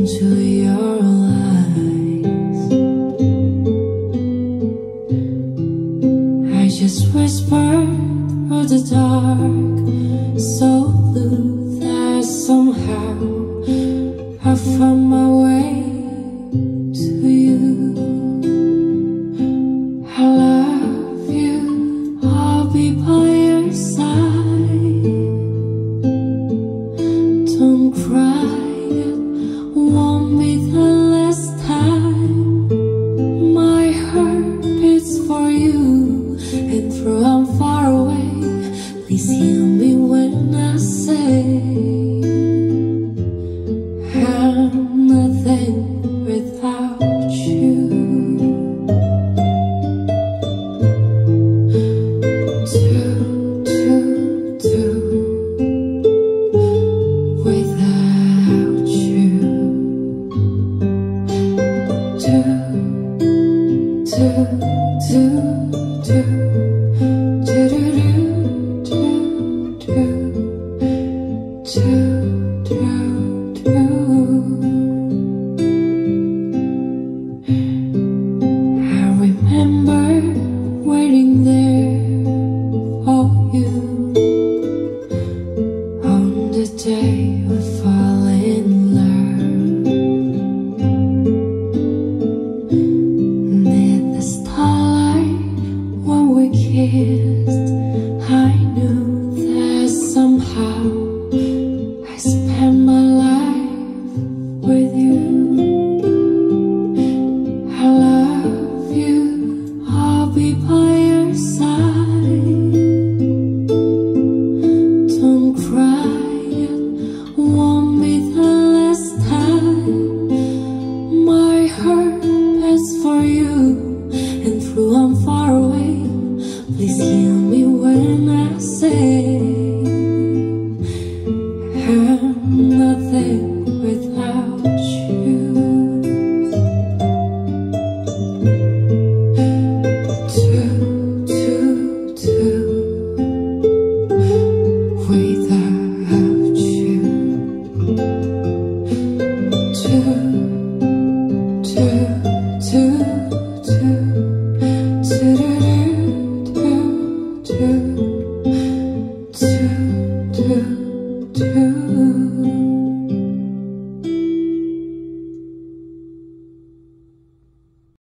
into your eyes, I just whispered through the dark so hear me when I say I'm nothing without you. Do, do, do without you. Do, do, do, do, do, do, do. I remember waiting there for you on the day we fall in love. Neath the starlight when we kissed, too